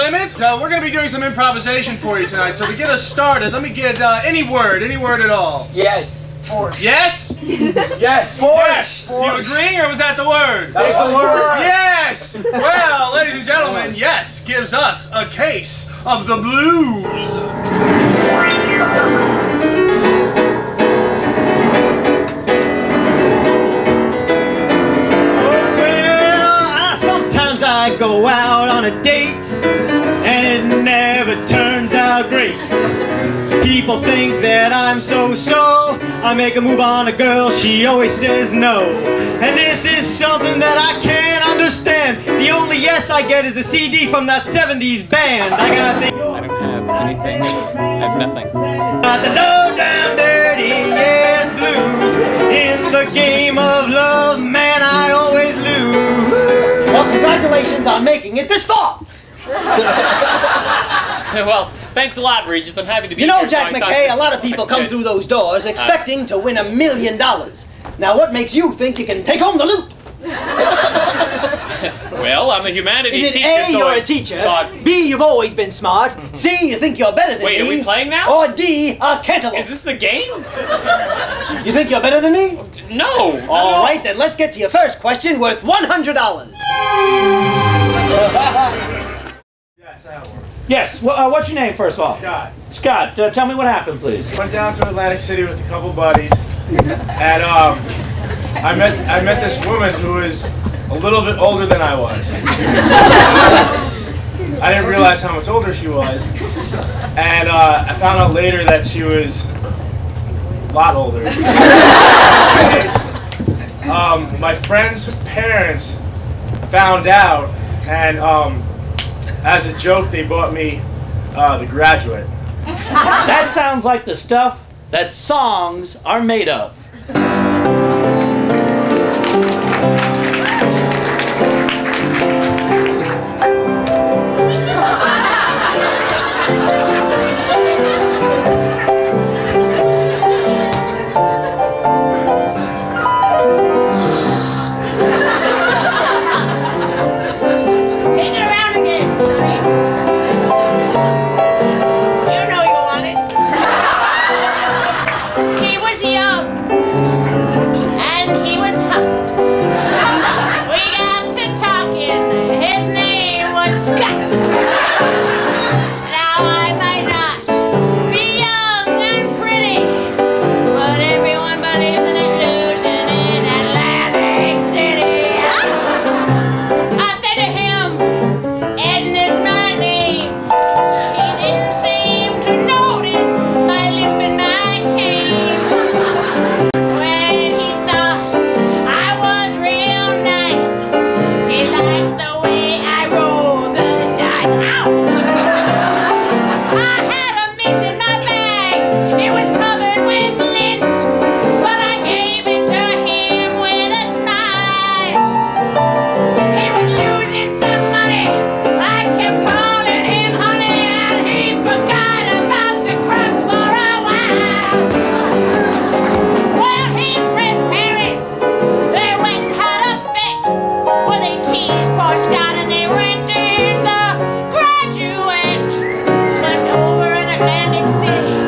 Chicago city limits. Uh, we're going to be doing some improvisation for you tonight. So to get us started, let me get uh, any word, any word at all. Yes. Force. Yes? Yes. Force. Yes. You agree, or was that the word? That was the word. Yes! Well, ladies and gentlemen, yes gives us a case of the blues. Well, sometimes I go out on a date People think that I'm so-so. I make a move on a girl, she always says no. And this is something that I can't understand. The only yes I get is a CD from that 70s band. I got the, I don't have anything. I have nothing. got the low down dirty yes blues. In the game of love, man, I always lose. Well, congratulations on making it this far. well, thanks a lot, Regis. I'm happy to be You know, here. Jack McKay, a lot of people come through those doors expecting to win a million dollars. Now, what makes you think you can take home the loot? Well, I'm a humanities Is it teacher. A, so you're I a teacher, Thought, B, you've always been smart, mm-hmm. C, you think you're better than Wait, me, Wait, are we playing now? or D, a cantaloupe? is this the game? You think you're better than me? No. not All right, then let's get to your first question worth $100. Yes. Well, uh, what's your name, first of all? Scott. Scott. Uh, tell me what happened, please. Went down to Atlantic City with a couple buddies, and um, I met I met this woman who was a little bit older than I was. I didn't realize how much older she was, and uh, I found out later that she was a lot older. um, my friend's parents found out, and um, as a joke, they bought me uh, The Graduate. That sounds like the stuff that songs are made of. Atlantic City.